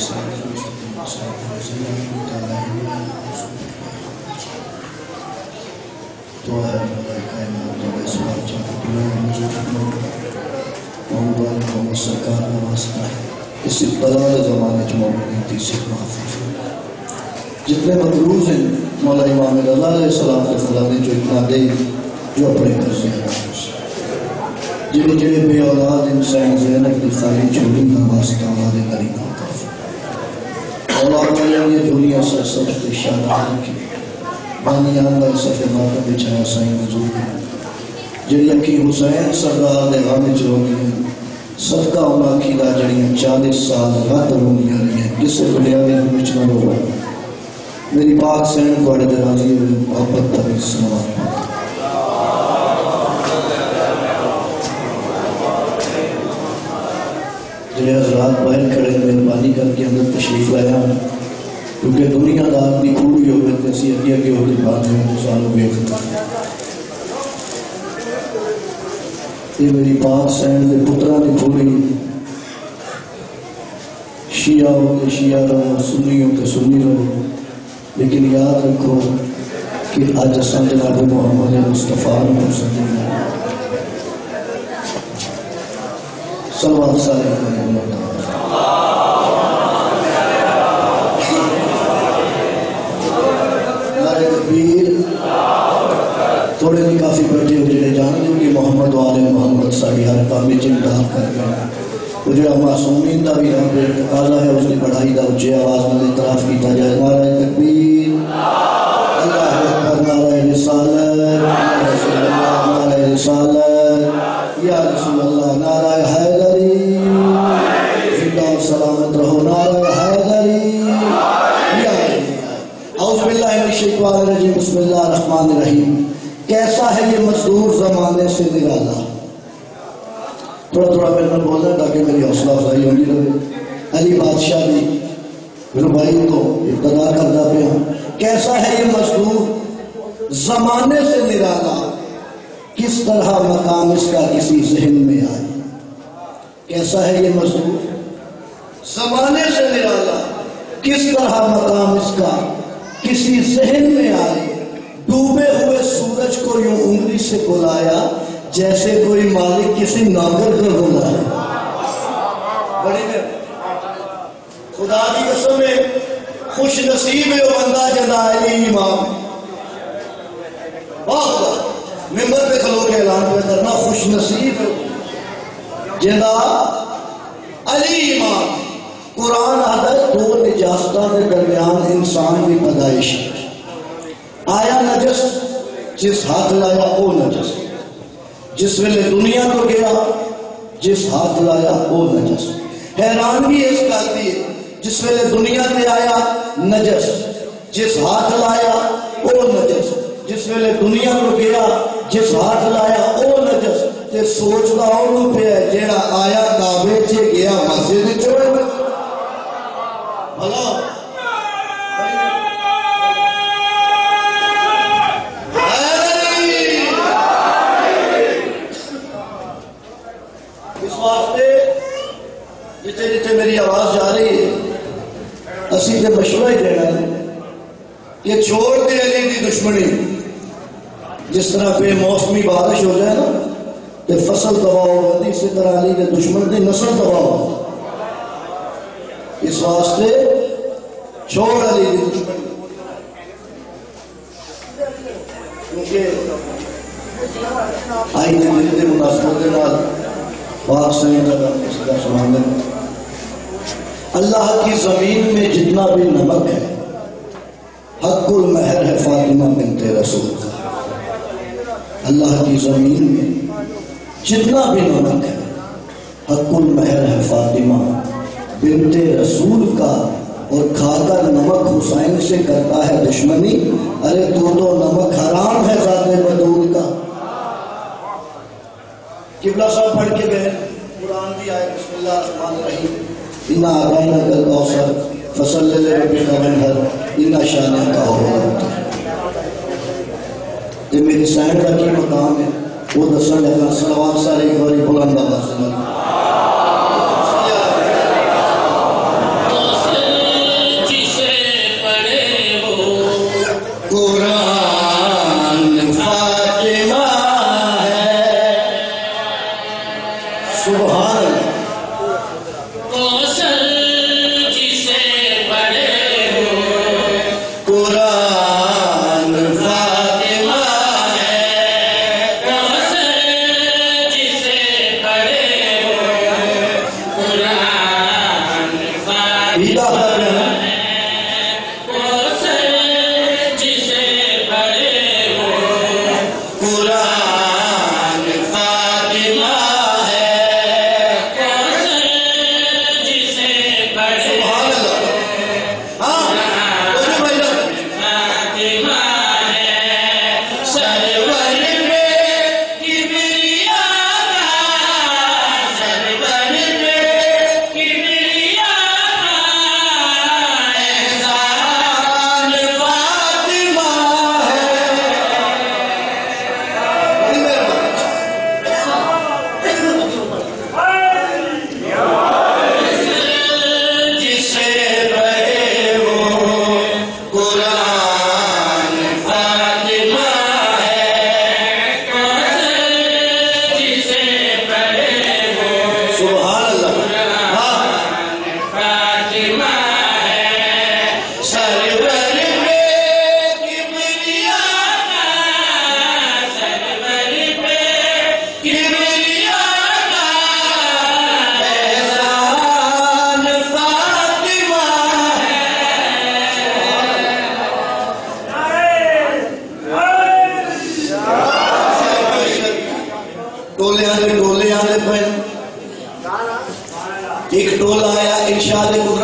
سرکار کا واسطہ ہے اس زمانے جو مومنین محفوظ جتنے مقروض ہیں، مولا امام رضا علیہ السلام کے خدا نے جو اتنا دے، جو اپنے قرضے ہیں۔ جنہیں جنہیں بے اولاد انسان زینب کی خالی چھوڑی کا واسطہ اولاد کریمہ کا اولاد والے یہ دنیا سے سب سے شادان کی۔ بانی آندہ صفحے ماتم بچھایا سائیں حضور۔ ہے جنہیں اکی حسین سردار دے غامج روگی ہیں۔ صدقہ انہا کھیلا جڑیاں چالیس سال رات روگی ہیں۔ جس سے بلیاوی مجھنا رو میری پاک سین کو اڑے دراجی ہوئے محبت تبھی سنوات۔ جنہیں حضرات باہر کھڑے مہربانی کر کے اندر تشریف لایا کیونکہ دنیا دار بھی پوری ہو گئی تیسی اگی اگی ہوتی بات ہے تو سالوں بھی یہ میری پاک سین دے پترہ نے پوری شیعہ ہو کے شیعہ رہو، سنی ہو کے سنی رہو۔ لیکن یاد رکھو کہ آج اسان جناب محمد مصطفیٰ کو سنی صلوات سارے کرنے اللہ نعرہ تکبیر تھوڑے بھی کافی بیٹھے ہو جنہیں جان دیں کہ محمد و آل محمد ساری ہر کام میں چمدار کر گئے وہ جو معصومین دا بھی رب تقاضا ہے، اس کی پڑھائی دا اچھے آواز میں اعتراف کیتا، جائے نعرہ تکبیر اللہ اکبر نعرہ رسالت نعرہ یا رسول اللہ نعرہ من الشیطان الرجیم، بسم اللہ الرحمن الرحیم۔ کیسا ہے یہ مزدور زمانے سے نرالا تھوڑا تھوڑا میں نے بول تاکہ میری حوصلہ افزائی ہوگی رہے۔ علی بادشاہ بھی ربائی کو ابتدا کرتا پہ ہوں کیسا ہے یہ مزدور زمانے سے نرالا کس طرح مقام اس کا کسی ذہن میں آئے؟ کیسا ہے یہ مزدور زمانے سے نرالا کس طرح مقام اس کا کسی ذہن میں آئے ڈوبے ہوئے سورج کو یوں انگلی سے بلایا جیسے کوئی مالک کسی ناگر کو بلایا بڑی میں خدا کی قسم ہے خوش نصیب ہے وہ بندہ جدا علی امام بہت ممبر پہ کھلو کے اعلان پہ کرنا خوش نصیب ہے۔ جدا علی امام۔ قرآن آدھر دو نجاستہ کے درمیان انسان کی پیدائش آیا نجس؟ جس ہاتھ لایا وہ نجس۔ جس ویلے دنیا کو گیا جس ہاتھ لایا وہ نجس۔ حیران بھی اس کرتی ہے، جس ویلے دنیا تے آیا نجس، جس ہاتھ لایا وہ نجس۔ جس ویلے دنیا کو گیا جس ہاتھ لایا وہ نجس۔ تے سوچدا اونوں پیا جیڑا آیا کعبے چ گیا مسجد چ اس واسطے جتنے جتنے میری آواز جا رہی ہے اسی مشورہ ہی دینا ہے کہ چھوڑ دے علی دشمنی جس طرح بے موسمی بارش ہو جائے نا فصل تباہ ہو اسی طرح علی کے دشمن کی نسل تباہ ہو اس واسطے چھوڑ علی دی دشمنی کیونکہ آئی نے میرے مناسبت کے نال پاک سین کا اس کا سمان اللہ کی زمین میں جتنا بھی نمک ہے، حق المہر ہے فاطمہ بنت رسول کا۔ اللہ کی زمین میں جتنا بھی نمک ہے، حق المہر ہے فاطمہ بنت رسول کا۔ اور کھاتا نمک حسین سے کرتا ہے دشمنی۔ ارے تو تو نمک حرام ہے ذات بدور کا۔ قبلہ صاحب پڑھ کے گئے۔ قرآن بھی آئے۔ بسم اللہ الرحمن الرحیم۔ انا آقائنا کل کوثر فصل لے ربی کا منہر انا شانہ کا ہو یہ میری سائن کا کی مقام ہے؟ وہ دسن لگا۔ صلوات سارے ایک باری بلند اللہ صلی اللہ علیہ وسلم۔ Shah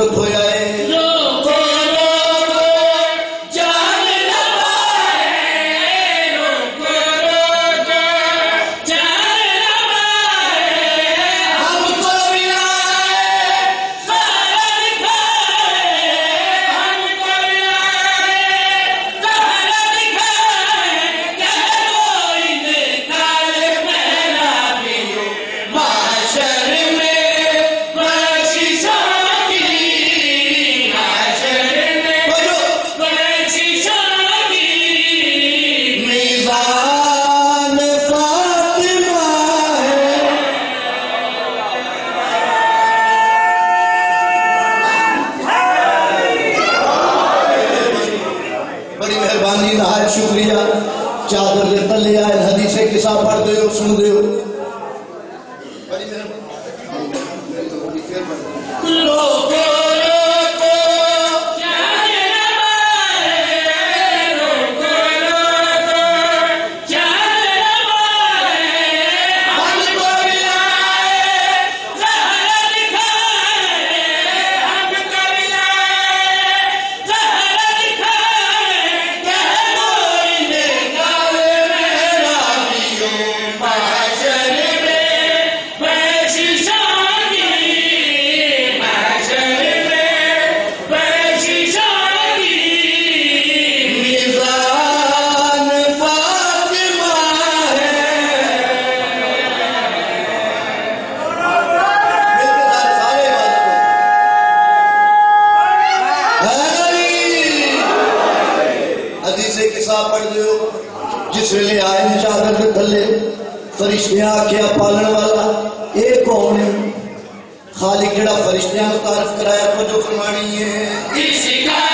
چادر کے تلے آئے حدیثے کسا پڑھتے ہو سن دے ہو۔ پڑھ دیو جس ویلے آئے چادر کے تھلے، فرشتے آخیا پالن والا یہ کون ہے خالی جڑا فرشتیاں تعارف کرایا مجھے فرمانی ہے۔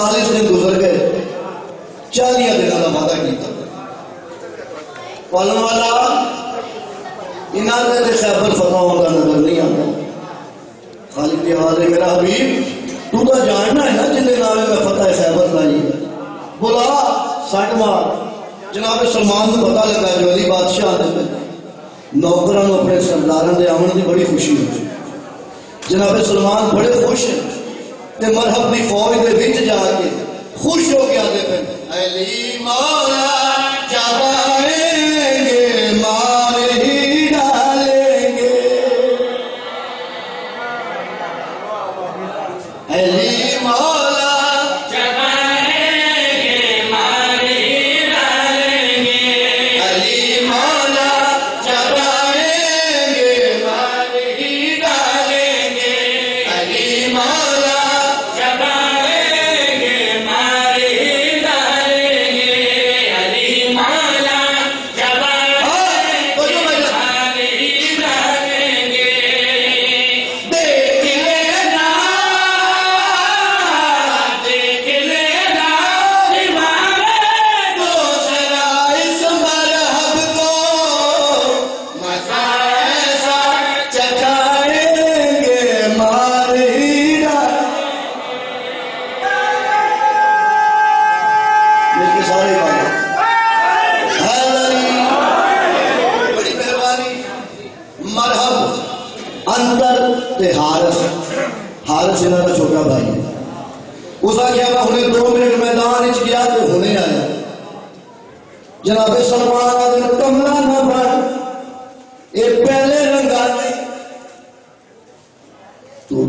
سنتالیس دن گزر گئے۔ چالیا دن کا وعدہ کیا والا فتح نظر نہیں ہے، میرا حبیب، تو جاننا ہے نا جن میں فتح لائی سٹ مار جناب سلمان کو پتا لگا جو علی بادشاہ دے اپنے سردار کے آن کی بڑی خوشی ہو جناب سلمان بڑے خوش ہیں۔ تے مرحب دی فوج دے وچ جا کے خوش ہو گیا دے پھر۔ علی مولا جابر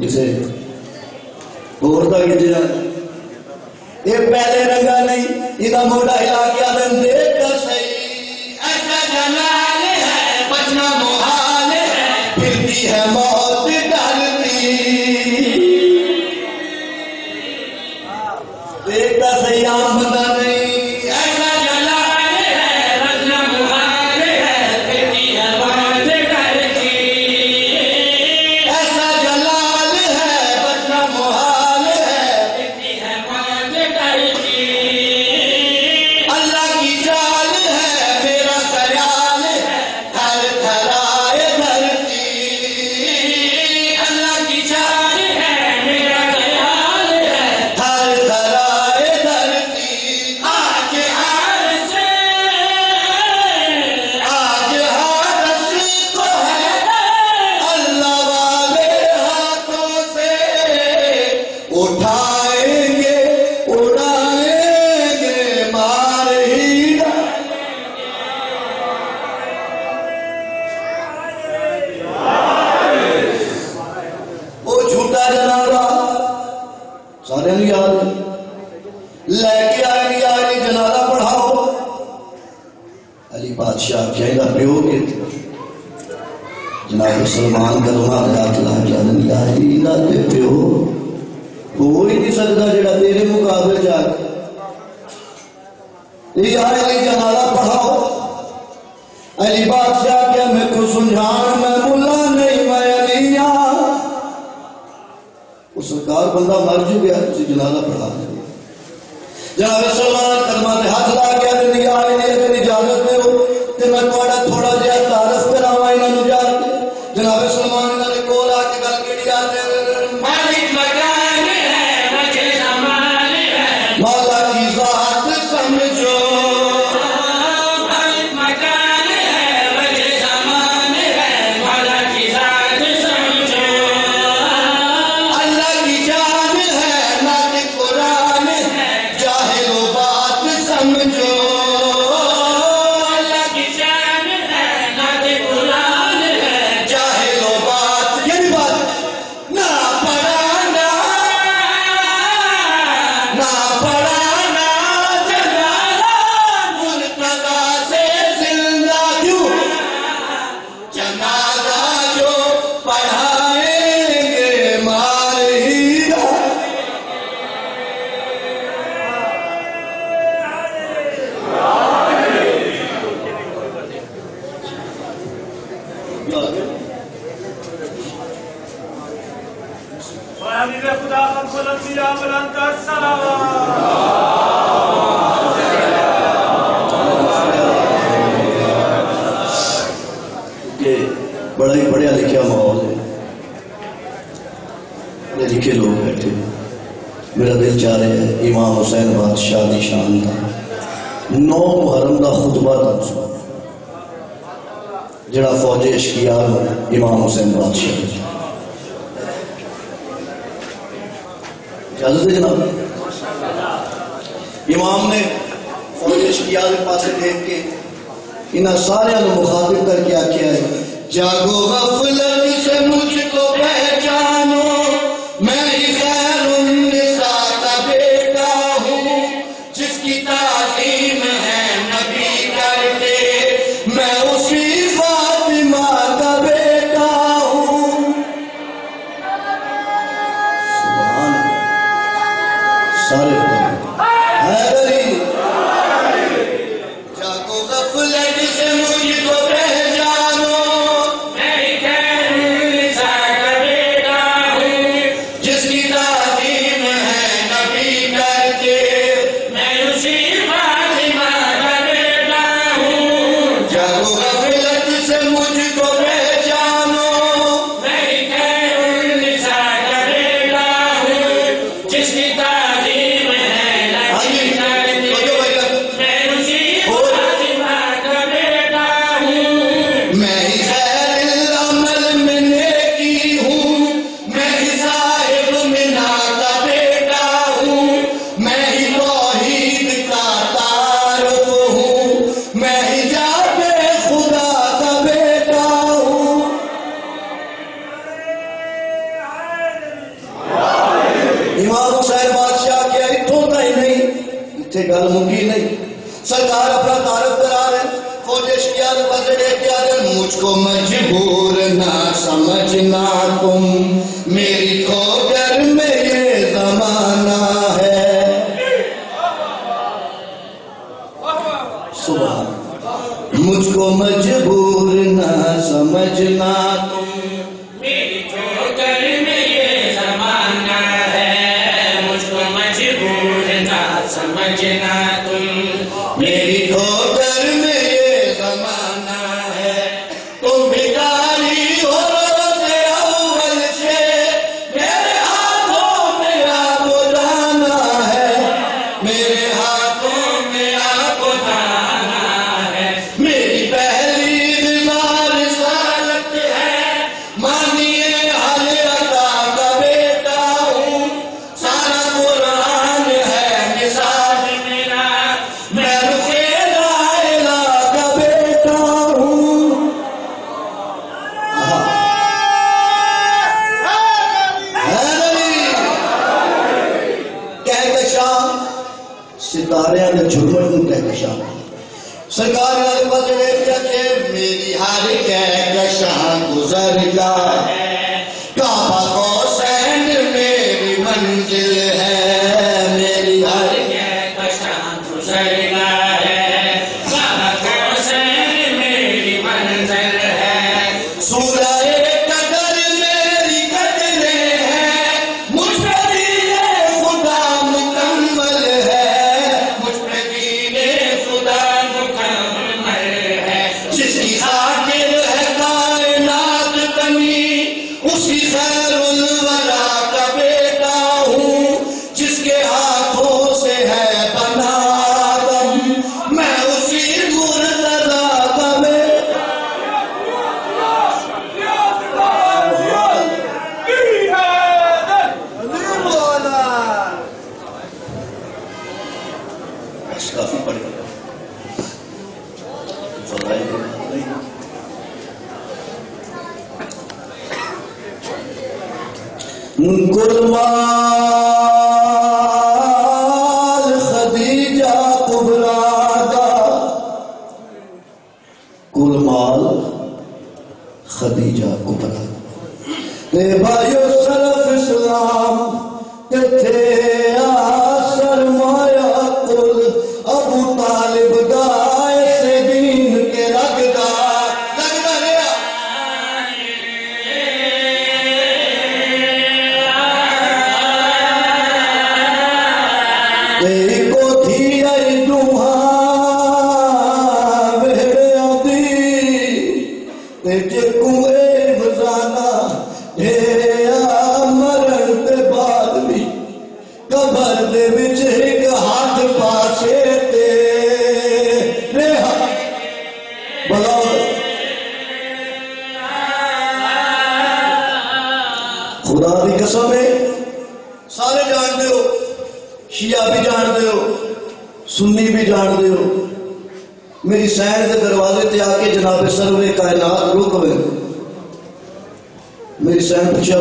کسے اور دا یہ پہلے رنگا نہیں، یہ دا موڑا ہلا کے دن دیکھ دا بڑا ہی پڑھیا لکھیا ماحول ہے۔ لکھے لوگ بیٹھے۔ میرا دل چاہ رہا ہے امام حسین بادشاہ دی شان کا نو محرم کا خطبہ تک۔ جڑا فوج اشکیار امام حسین بادشاہ اجازت جناب۔ امام نے فوج اشکیار کے پاس دیکھ کے انہوں سارے مخاطب کر کے آخیا ہے، جاگو غفلت birthday.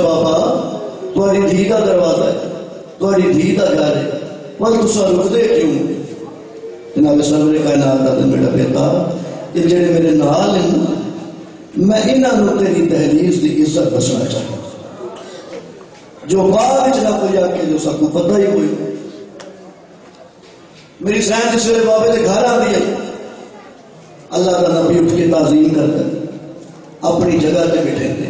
بابا تھوڑی دھی کا دروازہ ہے تھوڑی دھی کا گھر ہے پر تسا رکدے کیوں جناب سرور کائنات کا میرا بیٹا یہ جڑے میرے نال ہیں میں انہاں نو تیری دہلیز دی عزت دسنا چاہتا جو بعد وچ نہ کوئی آ کے جو سب کو پتہ ہی کوئی میری سائن جس ویلے بابے کے گھر آتی ہے اللہ کا نبی اٹھ کے تعظیم کرتا ہے اپنی جگہ پہ بیٹھے ہیں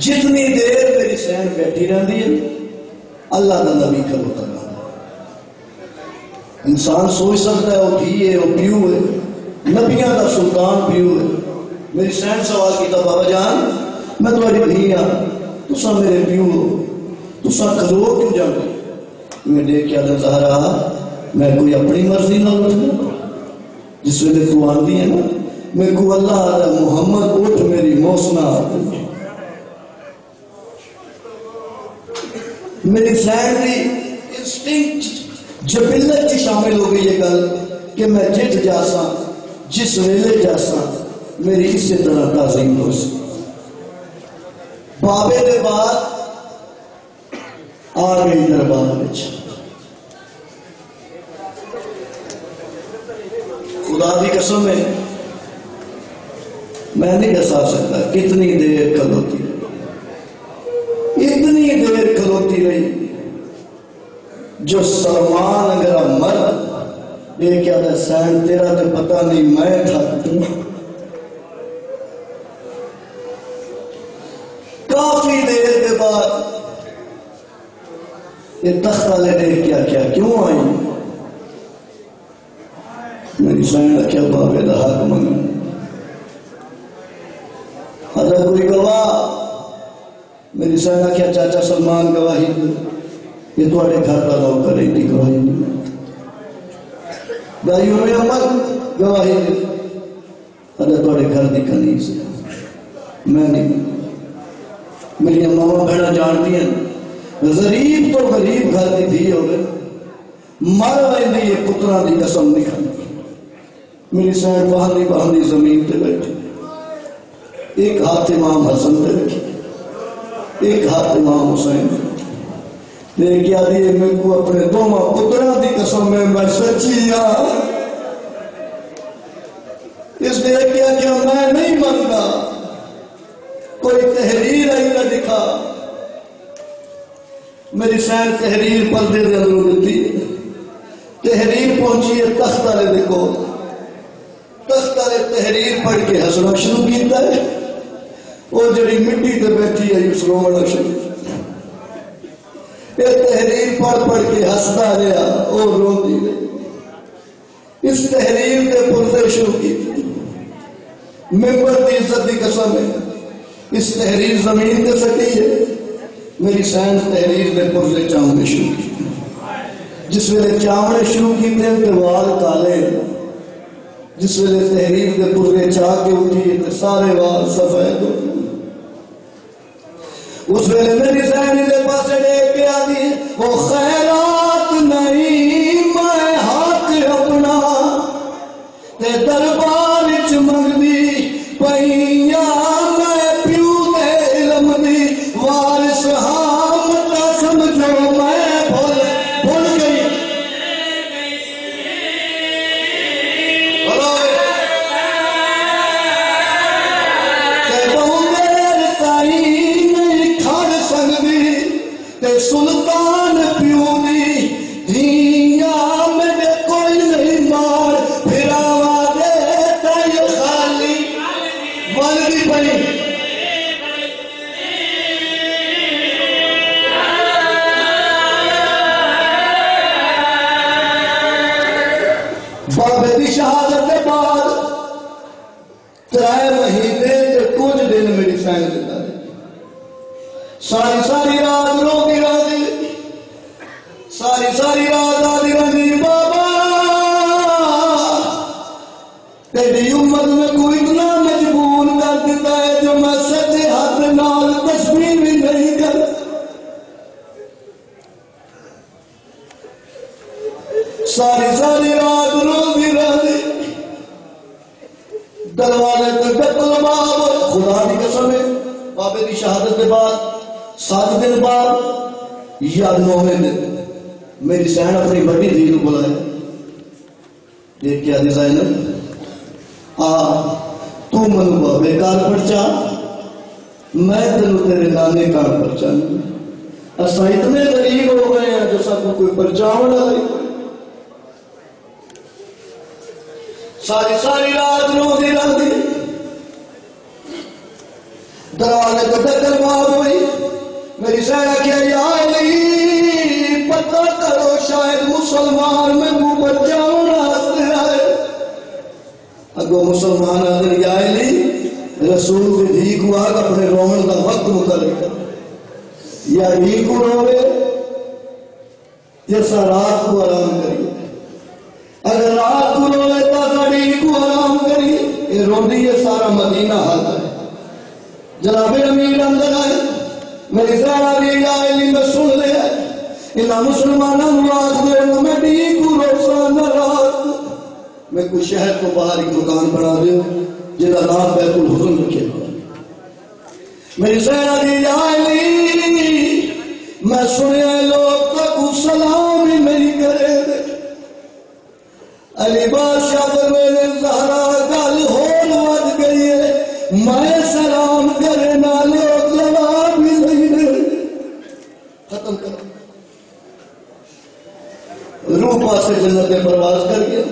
جتنی دیر میری سین بیٹھی رہتی ہے، اللہ کا نبی کھلوتا رہتا انسان سوچ سکتا ہے، وہ دھی ہے، وہ پیو ہے۔ نبیاں کا سلطان پیو ہے۔ میری سین سوال کیتا بابا جان، میں تمہاری دھی ہاں۔ تسا میرے پیو ہو۔ تسا کھلو کیوں جانے میں دیکھ کے آدھا زہرا میں کوئی اپنی مرضی نہ لڑنا جس ویلے تو آندی ہے نا، میں کو اللہ آدھا محمد اٹھ میری موسنا میری فلائٹ کی انسٹنکٹ جبلت کی شامل ہو گئی یہ گل کہ میں جت جاسا جس ویلے جاسا میری اسی طرح تعظیم ہو سی بابے کے بعد آ گئی دربار وچ۔ خدا دی قسم ہے، میں نہیں دسا سکتا کتنی دیر کھلوتی رہی دیر رہی جو سلمان اگر مر یہ کیا سین؟ تیرا تو پتہ نہیں، میں تھا۔ کافی دیر کے بعد یہ تخت والے دیکھ کیا کیا کیوں آئی؟ میری سائن کیا بابے دا حق منگ اگر کوئی گواہ میری سائن کیا چاچا سلمان گواہی دے۔ یہ تھوڑے گھر کا لوگ کریں گی گواہی دے۔ دائی ہوئے عمل گواہی دے۔ اگر تھوڑے گھر دی کنیز ہے۔ میں نہیں۔ میری ماما بہنا جانتی ہیں۔ غریب تو غریب گھر دی دھی ہوگے مر ویندی یہ پترا دی قسم نہیں کھانی میری سائن بہانی بہانی زمین تے بیٹھی۔ ایک ہاتھ امام حسن تے بیٹھی۔ ایک ہاتھ امام حسین۔ نے کیا دیئے میں کو اپنے دوما پترا دی قسم میں میں سچی ہاں۔ اس نے کیا کہ میں نہیں مانتا۔ کوئی تحریر آئی نہ دکھا۔ میری سین تحریر پردے دے اندروں دیتی تحریر پہنچی ہے تخت والے دیکھو۔ تخت والے تحریر پڑھ کے ہسنا شروع کیتا ہے۔ وہ جڑی مٹی تے بیٹھی ہے اس رومنا شروع یہ تحریر پڑھ پڑھ کے ہستا رہا، وہ روندی رہی۔ اس تحریر کے پردے شروع کیتے ممبر دی عزت دی قسم ہے اس تحریر زمین تے سٹی ہے۔ میری سائنس تحریر نے پرزے چاہنے شروع کی۔ جس ویلے چاہنے شروع کیتے تے وال کالے جس ویلے تحریر کے پرزے چاہ کے اٹھی تے سارے وال سفید ہو اس ویلے میری سائن دے پاس لے کے آدھی وہ خیرات نہیں، میں ہاتھ اپنا، تے دربار تے ساری رات روزی رہی دروازے تے قتل باب خدا دی قسم ہے۔ بابے دی شہادت کے بعد، سات دن بعد یا نویں دن میری سہن اپنی بڑی دھی کو بلایا دیکھ کے آدھی آ، تو منو بابے کار پرچا۔ میں تینوں تیرے نانے کار پرچا۔ اسا اتنے غریب ہو گئے ہیں جو سب کو کوئی پرچاون والی ساری ساری رات نو دی رات دی دروازے کو ڈکر باب ہوئی میری سہرا کیا یا علی پتہ کرو شاید مسلمان میں منہ پر جاؤں راستے آئے اگو مسلمان آدھر یا علی رسول کی دھی کو آگ اپنے رومن کا وقت مقرر یا دھی کو روے جیسا رات کو آرام کریے روندی ہے، سارا مدینہ حال ہے۔ جناب امیر اندر آئے میری سارا بھی آئے لی میں سن لے۔ انہا مسلمانہ مراد دے میں ڈی کو روزانہ رات۔ میں کوئی شہر کو باہر ایک دکان بنا دے جنہا نام بیت الحزن رکھے۔ میری سارا بھی آئے لی میں سنیا لوگ کو سلام ہی نہیں کرے۔ دے علی بادشاہ پر میرے زہرا روح پاسے جنت میں پرواز کر گیا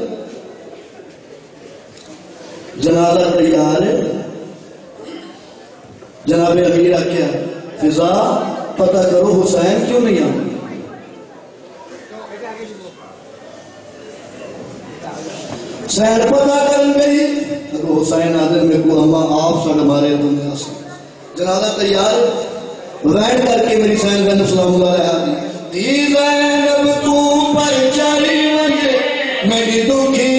جنازہ تیار ہے۔ جناب امیر کیا فضا، پتہ کرو حسین کیوں نہیں آؤں سین پتا کرن گئی اگو حسین آدم میں کو ہما آپ سن مارے دنیا سے۔ جنازہ تیار ویٹ کر کے میری سین بن سلام اللہ علیہ دی زینب میری دکھی